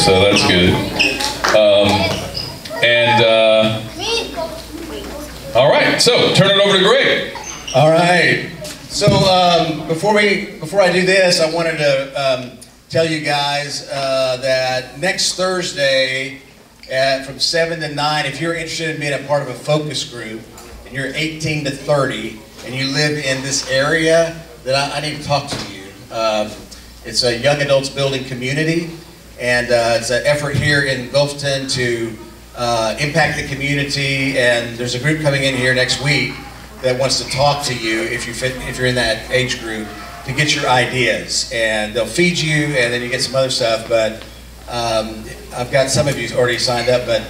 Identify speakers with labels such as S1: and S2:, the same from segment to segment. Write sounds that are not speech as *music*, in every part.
S1: so that's good. Um, and uh, all right, so turn it over to Gregg.
S2: All right. So um, before we before I do this, I wanted to um, tell you guys uh, that next Thursday at, from seven to nine, if you're interested in being a part of a focus group and you're 18 to 30 and you live in this area, then I, I need to talk to you. Um, it's a young adults building community, and uh, it's an effort here in Gulfton to uh, impact the community. And there's a group coming in here next week that wants to talk to you if you fit, if you're in that age group to get your ideas. And they'll feed you, and then you get some other stuff. But um, I've got some of you already signed up, but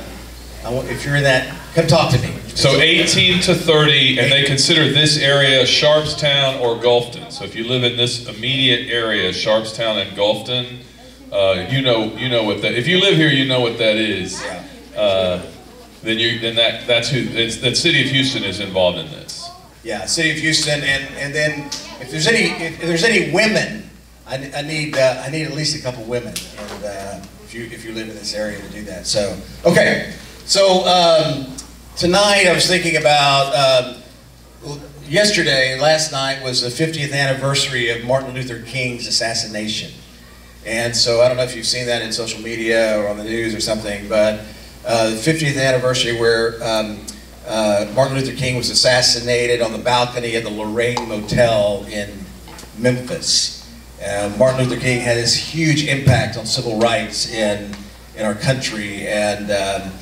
S2: if you're in that, come talk to me.
S1: So 18 to 30, and they consider this area Sharpstown or Gulfton. So if you live in this immediate area, Sharpstown and Gulfton, uh, you know you know what that. If you live here, you know what that is. Uh, then you then that that's who that city of Houston is involved in this.
S2: Yeah, city of Houston, and and then if there's any if there's any women, I, I need uh, I need at least a couple women, and uh, if you if you live in this area to do that. So okay, so um, tonight I was thinking about. Um, yesterday, last night was the 50th anniversary of Martin Luther King's assassination. And so I don't know if you've seen that in social media or on the news or something, but uh, the 50th anniversary where um, uh, Martin Luther King was assassinated on the balcony of the Lorraine Motel in Memphis. Uh, Martin Luther King had this huge impact on civil rights in, in our country and um,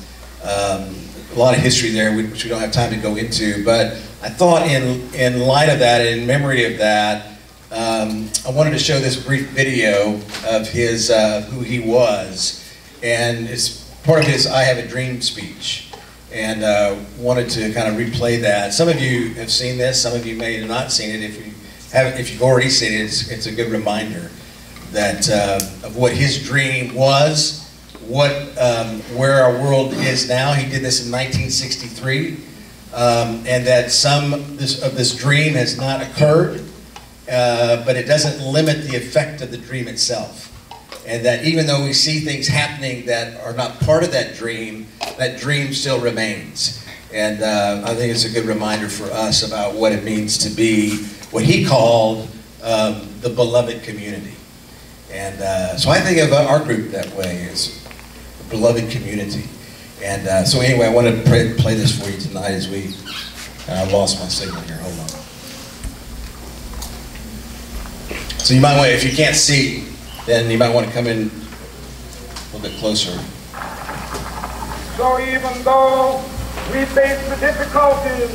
S2: um, a lot of history there which we don't have time to go into. But I thought in, in light of that, in memory of that, um, I wanted to show this brief video of his, uh, who he was. And it's part of his I Have a Dream speech. And uh, wanted to kind of replay that. Some of you have seen this, some of you may have not seen it. If you have, if you've already seen it, it's, it's a good reminder that uh, of what his dream was, what um, where our world is now. He did this in 1963, um, and that some this, of this dream has not occurred, uh, but it doesn't limit the effect of the dream itself. And that even though we see things happening that are not part of that dream, that dream still remains. And uh, I think it's a good reminder for us about what it means to be what he called um, the beloved community. And uh, so I think of our group that way as a beloved community. And uh, so anyway, I want to play, play this for you tonight as we, I lost my signal here, hold on. So you might want, if you can't see, then you might want to come in a little bit closer.
S3: So even though we face the difficulties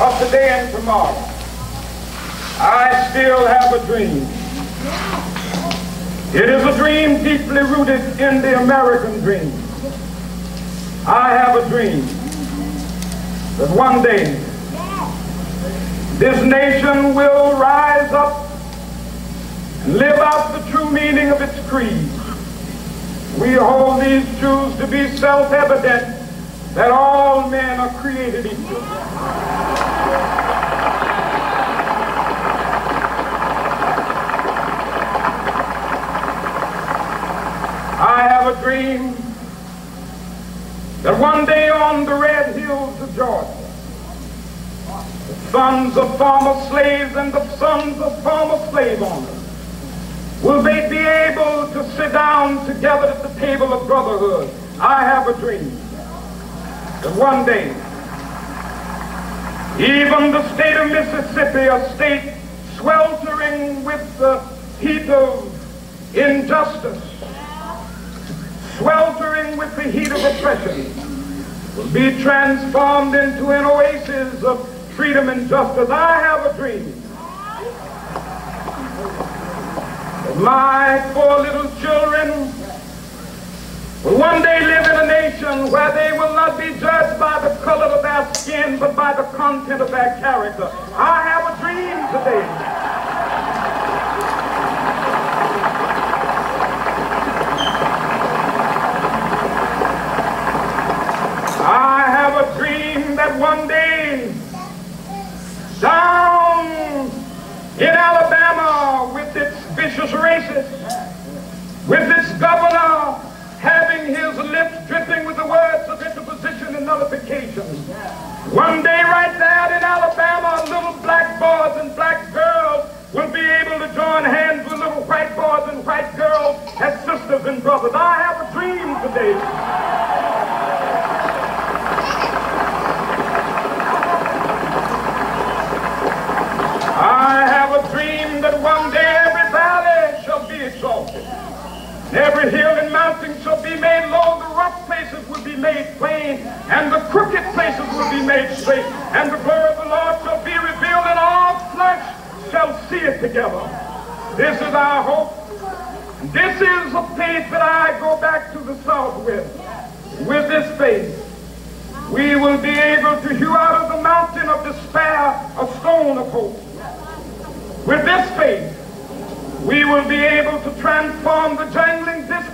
S3: of today and tomorrow, I still have a dream. It is a dream deeply rooted in the American dream. I have a dream that one day this nation will rise up live out the true meaning of its creed. We hold these truths to be self-evident that all men are created equal. I have a dream that one day on the red hills of Georgia, the sons of former slaves and the sons of former slave owners Will they be able to sit down together at the table of brotherhood? I have a dream that one day, even the state of Mississippi, a state sweltering with the heat of injustice, sweltering with the heat of oppression, will be transformed into an oasis of freedom and justice. I have a dream My four little children will one day live in a nation where they will not be judged by the color of their skin, but by the content of their character. I have a dream today. I have a dream that one day down in With its governor governor his lips dripping with the words of interposition and nullification. One day right there in Alabama, little black boys and black girls will be able to join hands Every hill and mountain shall be made low, the rough places will be made plain, and the crooked places will be made straight, and the glory of the Lord shall be revealed, and all flesh shall see it together. This is our hope. This is a faith that I go back to the south with. With this faith, we will be able to hew out of the mountain of despair a stone of hope. With this faith, we will be able to transform the jangling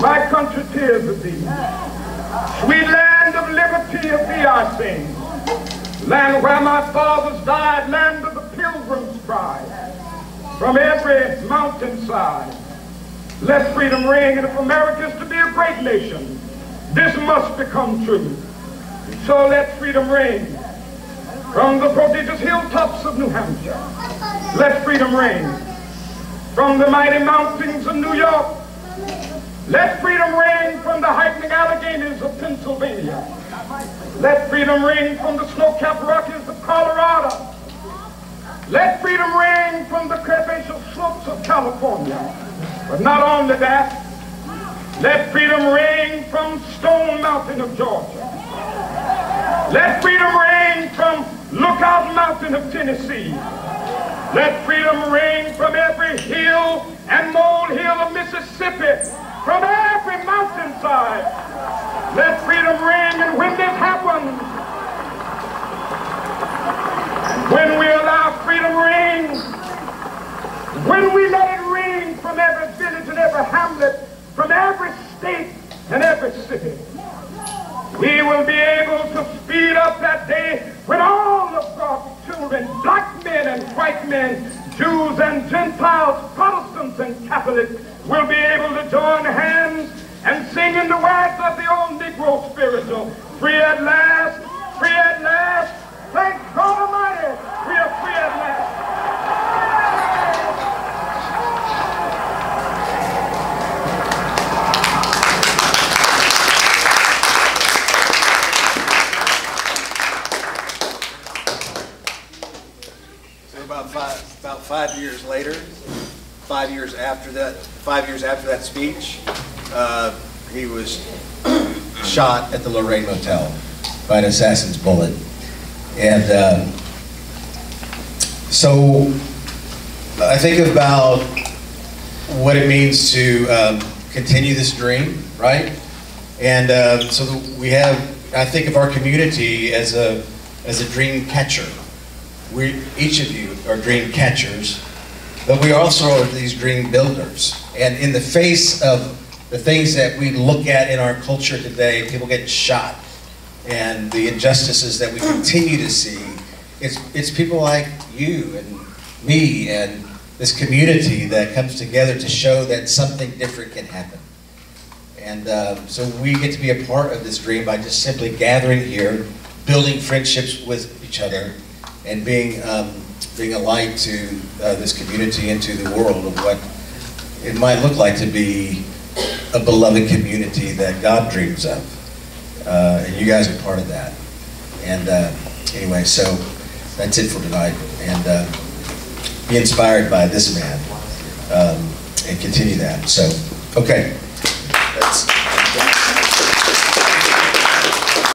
S3: My country tears of thee. Sweet land of liberty of thee I sing. Land where my fathers died, land of the pilgrims cried. From every mountainside, let freedom ring, and if America is to be a great nation, this must become true. So let freedom ring from the prodigious hilltops of New Hampshire. Let freedom ring from the mighty mountains of New York. Let freedom ring from the heightening Alleghanies of Pennsylvania. Let freedom ring from the snow-capped Rockies of Colorado. Let freedom ring from the curvaceous slopes of California. But not only that, let freedom ring from Stone Mountain of Georgia. Let freedom ring from Lookout Mountain of Tennessee. Let freedom ring from every hill and molehill of Mississippi, from every mountainside. Let freedom ring, and when this happens, when we allow freedom ring, when we let it ring from every village and every hamlet, from every state and every city, we will be able to speed up that day when all of God's children, black men and white men, Jews and Gentiles, Protestants and Catholics, will be able to join hands and sing in the words of the old Negro spiritual, free at last, free at last, thank God Almighty, we are free at last.
S2: So about five, about five years later, five years after that, five years after that speech, uh, he was *clears throat* shot at the Lorraine Motel by an assassin's bullet. And um, so I think about what it means to um, continue this dream, right? And uh, so we have, I think of our community as a, as a dream catcher. We, each of you are dream catchers, but we also are these dream builders. And in the face of the things that we look at in our culture today, people getting shot, and the injustices that we continue to see, it's, it's people like you and me and this community that comes together to show that something different can happen. And um, so we get to be a part of this dream by just simply gathering here, building friendships with each other, and being um, being a light to uh, this community and to the world of what it might look like to be a beloved community that God dreams of. Uh, and you guys are part of that. And uh, anyway, so that's it for tonight. And uh, be inspired by this man um, and continue that. So, okay. That's,